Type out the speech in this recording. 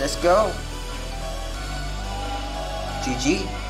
Let's go. GG.